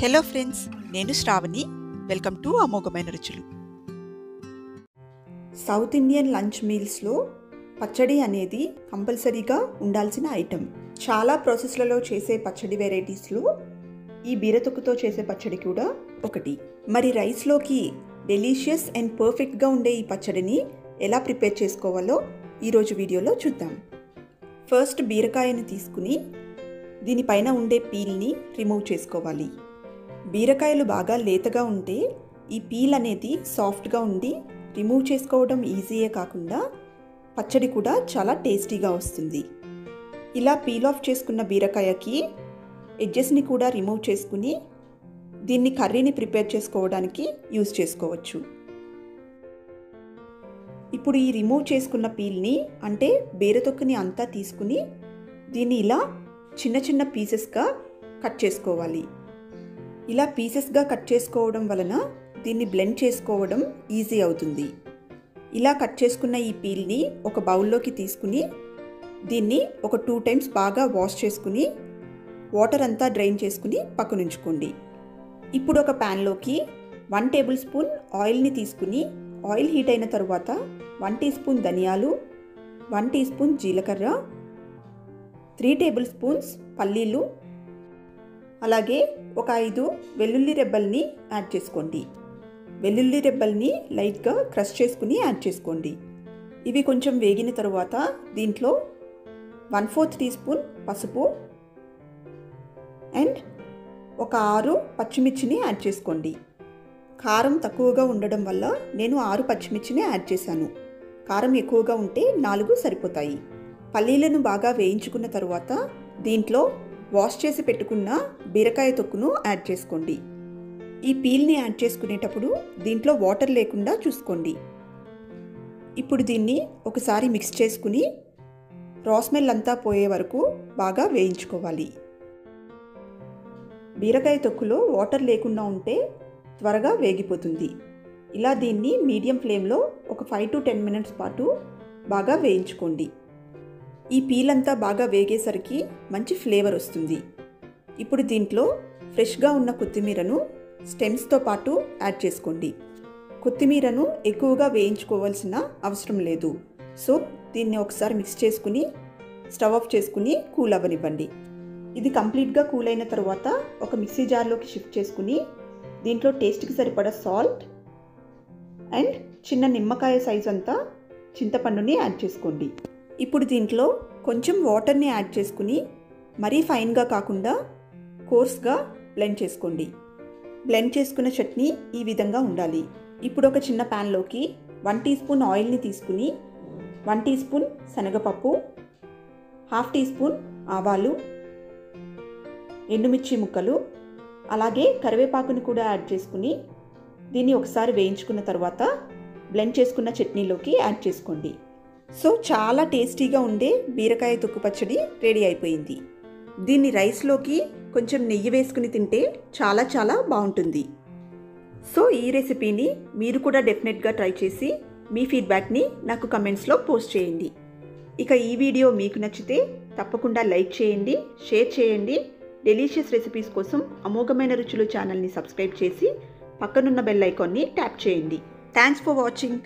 Hello friends నేను Shravani. Welcome to అమోఘమైన రుచులు సౌత్ ఇండియన్ లంచ్ మీల్స్లో పచ్చడి అనేది కంపల్సరీగా ఉండాల్సిన ఐటెం చాలా ప్రాసెస్లలో చేసే పచ్చడి వెరైటీస్లో ఈ బీరతొక్కుతో చేసే పచ్చడి కూడా ఒకటి. మరి రైస్లోకి డెలీషియస్ అండ్ పర్ఫెక్ట్గా ఉండే ఈ పచ్చడిని ఎలా ప్రిపేర్ చేసుకోవాలో ఈరోజు వీడియోలో చూద్దాం. ఫస్ట్ బీరకాయని తీసుకుని దీనిపైన ఉండే పీల్ని రిమూవ్ చేసుకోవాలి. బీరకాయలు బాగా లేతగా ఉంటే ఈ పీల్ అనేది సాఫ్ట్గా ఉండి రిమూవ్ చేసుకోవడం ఈజీయే కాకుండా పచ్చడి కూడా చాలా టేస్టీగా వస్తుంది. ఇలా పీల్ ఆఫ్ చేసుకున్న బీరకాయకి ఎడ్జెస్ని కూడా రిమూవ్ చేసుకుని దీన్ని కర్రీని ప్రిపేర్ చేసుకోవడానికి యూజ్ చేసుకోవచ్చు. ఇప్పుడు ఈ రిమూవ్ చేసుకున్న పీల్ని అంటే బీరతొక్కుని అంతా తీసుకుని దీన్ని ఇలా చిన్న చిన్న పీసెస్గా కట్ చేసుకోవాలి. ఇలా పీసెస్గా కట్ చేసుకోవడం వలన దీన్ని బ్లెండ్ చేసుకోవడం ఈజీ అవుతుంది. ఇలా కట్ చేసుకున్న ఈ పీల్ని ఒక బౌల్లోకి తీసుకుని దీన్ని ఒక టూ టైమ్స్ బాగా వాష్ చేసుకుని వాటర్ అంతా డ్రైన్ చేసుకుని పక్కనుంచుకోండి. ఇప్పుడు ఒక ప్యాన్లోకి వన్ టేబుల్ స్పూన్ ఆయిల్ని తీసుకుని ఆయిల్ హీట్ అయిన తర్వాత వన్ టీ స్పూన్ ధనియాలు వన్ టీ స్పూన్ జీలకర్ర త్రీ టేబుల్ స్పూన్స్ పల్లీలు అలాగే ఒక ఐదు వెల్లుల్లి రెబ్బల్ని యాడ్ చేసుకోండి. వెల్లుల్లి రెబ్బల్ని లైట్గా క్రష్ చేసుకుని యాడ్ చేసుకోండి. ఇవి కొంచెం వేగిన తరువాత దీంట్లో వన్ ఫోర్త్ టీ స్పూన్ పసుపు అండ్ ఒక ఆరు పచ్చిమిర్చిని యాడ్ చేసుకోండి. కారం తక్కువగా ఉండడం వల్ల నేను ఆరు పచ్చిమిర్చిని యాడ్ చేశాను. కారం ఎక్కువగా ఉంటే నాలుగు సరిపోతాయి. పల్లీలను బాగా వేయించుకున్న తరువాత దీంట్లో వాష్ చేసి పెట్టుకున్న బీరకాయ తొక్కును యాడ్ చేసుకోండి. ఈ పీల్ని యాడ్ చేసుకునేటప్పుడు దీంట్లో వాటర్ లేకుండా చూసుకోండి. ఇప్పుడు దీన్ని ఒకసారి మిక్స్ చేసుకుని రాస్మెల్ అంతా పోయే వరకు బాగా వేయించుకోవాలి. బీరకాయ తొక్కులో వాటర్ లేకుండా ఉంటే త్వరగా వేగిపోతుంది. ఇలా దీన్ని మీడియం ఫ్లేమ్లో ఒక ఫైవ్ టు టెన్ మినిట్స్ పాటు బాగా వేయించుకోండి. ఈ పీల్ అంతా బాగా వేగేసరికి మంచి ఫ్లేవర్ వస్తుంది. ఇప్పుడు దీంట్లో ఫ్రెష్గా ఉన్న కొత్తిమీరను స్టెమ్స్తో పాటు యాడ్ చేసుకోండి. కొత్తిమీరను ఎక్కువగా వేయించుకోవాల్సిన అవసరం లేదు. సో దీన్ని ఒకసారి మిక్స్ చేసుకుని స్టవ్ ఆఫ్ చేసుకుని కూల్ అవ్వనివ్వండి. ఇది కంప్లీట్గా కూల్ అయిన తర్వాత ఒక మిక్సీ జార్లోకి షిఫ్ట్ చేసుకుని దీంట్లో టేస్ట్కి సరిపడా సాల్ట్ అండ్ చిన్న నిమ్మకాయ సైజ్ అంతా చింతపండుని యాడ్ చేసుకోండి. ఇప్పుడు దీంట్లో కొంచెం వాటర్ని యాడ్ చేసుకుని మరీ ఫైన్గా కాకుండా కోర్స్గా బ్లెండ్ చేసుకోండి. బ్లెండ్ చేసుకున్న చట్నీ ఈ విధంగా ఉండాలి. ఇప్పుడు ఒక చిన్న ప్యాన్లోకి వన్ టీ స్పూన్ ఆయిల్ని తీసుకుని వన్ టీ స్పూన్ శనగపప్పు హాఫ్ టీ స్పూన్ ఆవాలు ఎండుమిర్చి ముక్కలు అలాగే కరివేపాకుని కూడా యాడ్ చేసుకుని దీన్ని ఒకసారి వేయించుకున్న తర్వాత బ్లెండ్ చేసుకున్న చట్నీలోకి యాడ్ చేసుకోండి. సో చాలా టేస్టీగా ఉండే బీరకాయ తొక్కు పచ్చడి రెడీ అయిపోయింది. దీన్ని రైస్లోకి కొంచెం నెయ్యి వేసుకుని తింటే చాలా చాలా బాగుంటుంది. సో ఈ రెసిపీని మీరు కూడా డెఫినెట్గా ట్రై చేసి మీ ఫీడ్బ్యాక్ని నాకు కమెంట్స్లో పోస్ట్ చేయండి. ఇక ఈ వీడియో మీకు నచ్చితే తప్పకుండా లైక్ చేయండి షేర్ చేయండి. డెలీషియస్ రెసిపీస్ కోసం అమోఘమైన రుచులు ఛానల్ని సబ్స్క్రైబ్ చేసి పక్కనున్న బెల్ ఐకాన్ని ట్యాప్ చేయండి. Thanks for watching.